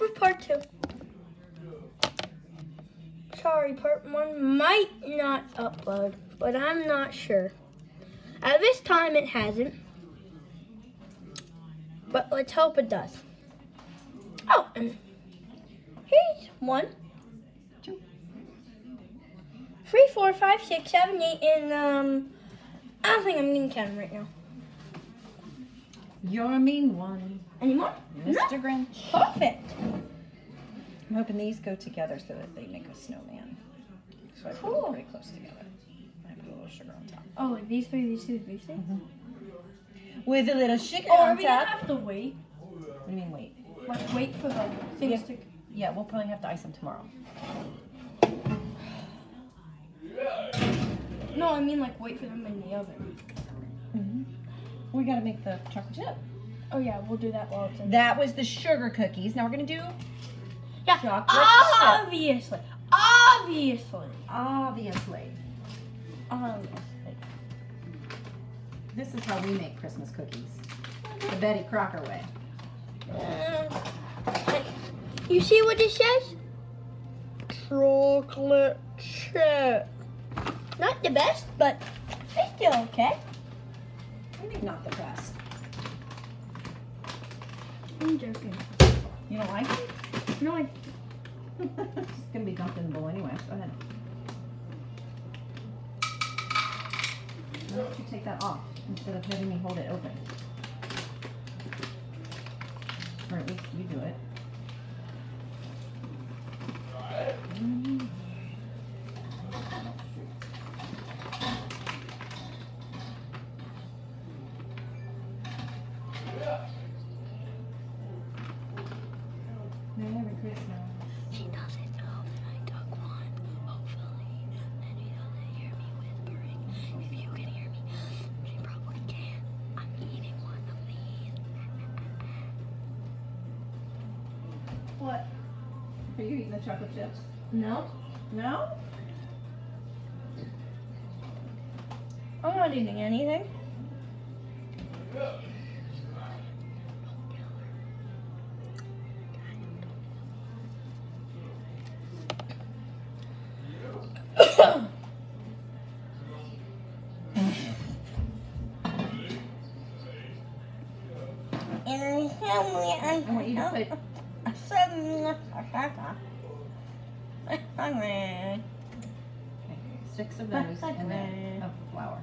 back with part two. Sorry, part one might not upload, but I'm not sure. At this time, it hasn't. But let's hope it does. Oh, and here's one, two, three, four, five, six, seven, eight, and um, I don't think I'm gonna count them right now. You're a mean one, Any more? Mr. Grinch. Perfect. I'm hoping these go together so that they make a snowman. So I put Cool. them pretty close together. I put a little sugar on top. Oh, like these three, these two, these three. With a little sugar Oh, on we gonna have to wait? What do you mean wait? Like wait for the things Yeah. to. Yeah, we'll probably have to ice them tomorrow. No, I mean like wait for them in the oven. Mm-hmm. We gotta make the chocolate chip. Oh yeah, we'll do that while it's in. That was the sugar cookies. Now we're gonna do yeah, chocolate obviously, obviously, obviously. obviously. This is how we make Christmas cookies. The Betty Crocker way. Uh, you see what it says? Chocolate chip. Not the best, but it's still okay. Maybe not the best. I'm joking. You don't like it? I. it's gonna be dumped in the bowl anyway. Go ahead. Why don't you take that off instead of having me hold it open? Or at least you do it. Merry Christmas. She doesn't know that I took one, hopefully. And she doesn't hear me whispering. If you can hear me, she probably can. I'm eating one of these. What? Are you eating the chocolate chips? No, No? I'm not eating anything. And I want you to put okay, six of those and then of flour.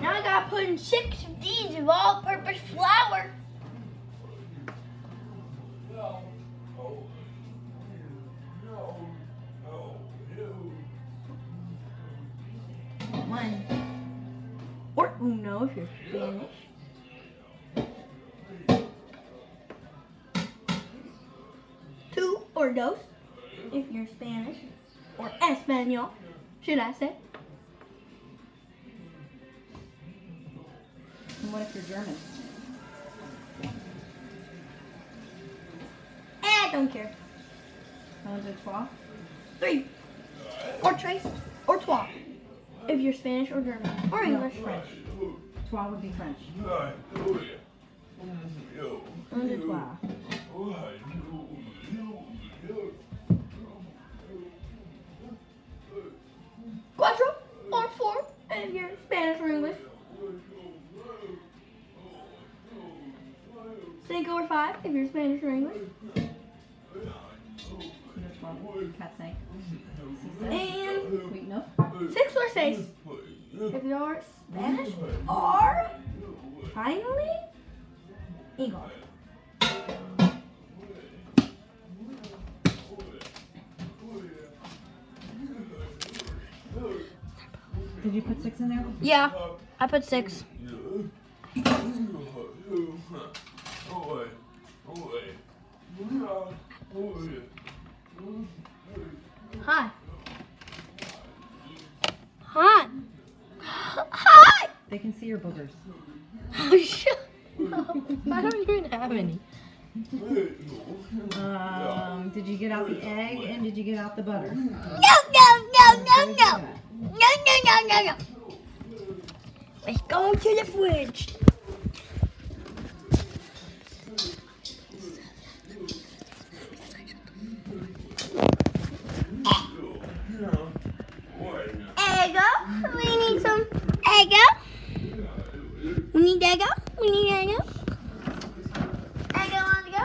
Now I gotta put in six of these of all-purpose flour. One. Or uno if you're Spanish. Two or dos if you're Spanish. Or Espanol, should I say. And what if you're German? Eh, I don't care. To do trois? Three. Or tres. Or trois. If you're Spanish or German. Or English. French. Trois would be French. Un, deux, trois. Cuatro or four if you're Spanish or English. Cinco or five if you're Spanish or English. Cat snake. And Wait, no. six or seis if you're Spanish or finally Eagle. Did you put six in there? Yeah, I put six. They can see your boogers. Oh, shut up. I don't even have any. Um, did you get out the egg and did you get out the butter? No, no, no. no, no, no. No, no, no, no, no. Let's go to the fridge. Eggo. We need some Eggo. We need Eggo. We need Eggo. Eggo on the go.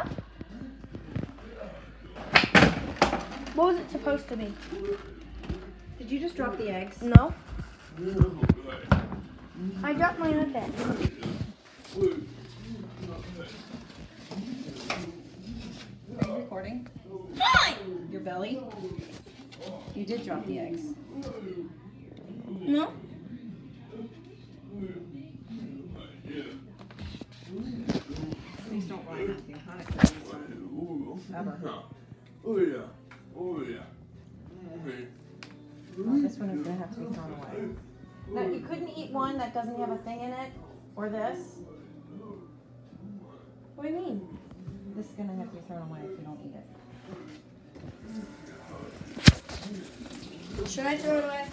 What was it supposed to be? Did you just drop the eggs? No. I dropped my iPad. Are you recording? Fine. Your belly? You did drop the eggs. No. Please don't write Matthew Hanukkah. Ever. Oh yeah. Oh yeah. Okay. Well, this one is gonna have to be thrown away. No, you couldn't eat one that doesn't have a thing in it, or this. What do you mean? This is gonna have to be thrown away if you don't eat it. Should I throw it away?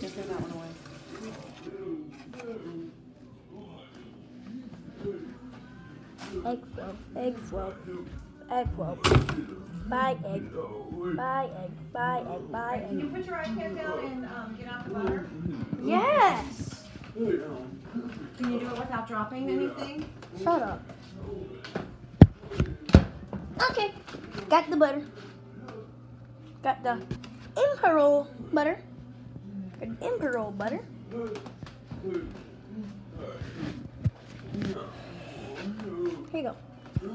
Just throw that one away. Egg flow. Egg flow. Egg flow. Buy egg. Buy egg. Buy egg. Buy Can you put your iPad down and um, get out the butter? Yes. Can you do it without dropping anything? Shut up. Okay. Got the butter. Got the imperial butter. Got the imperial butter. Here you go. If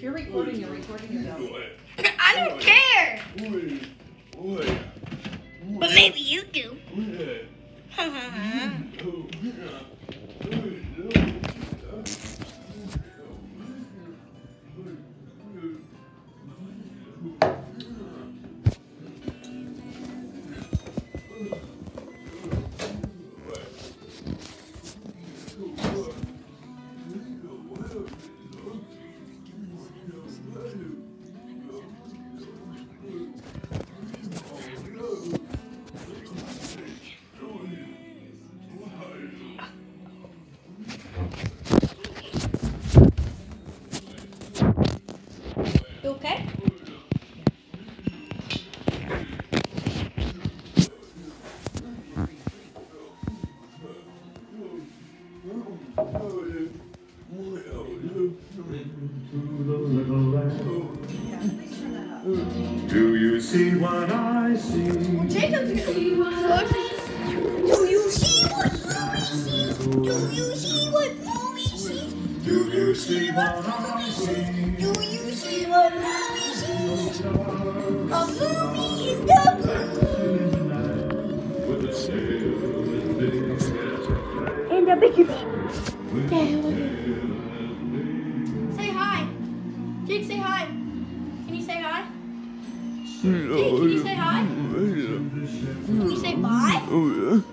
you're recording, you're recording your belly. I don't care. Do you see what mommy sees? Do you see what I see? Do you see what mommy sees? A movie in the With a sail and big And a biggie Say hi. Jake, say hi. Can you say hi? Jake, can you say hi? Oh, can you say bye? Oh,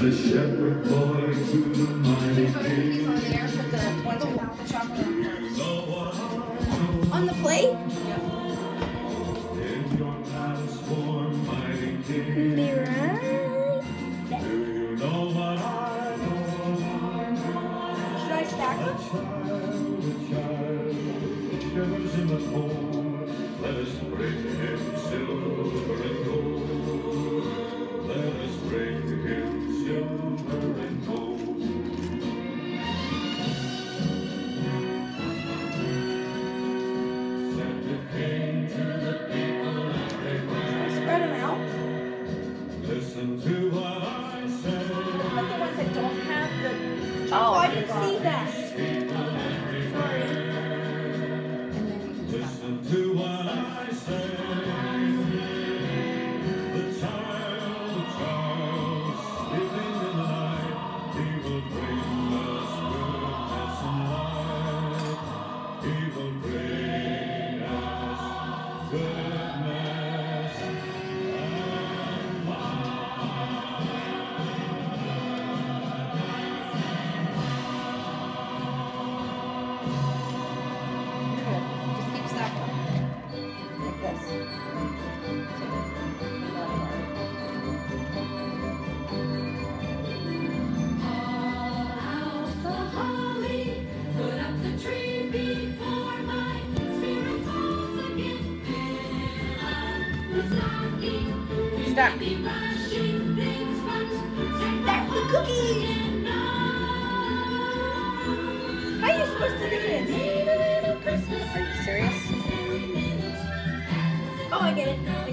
the shepherd boy to the mighty king. on the ones Duck. Stack the cookies. How are you supposed to do this? Are you serious? Oh, I get it.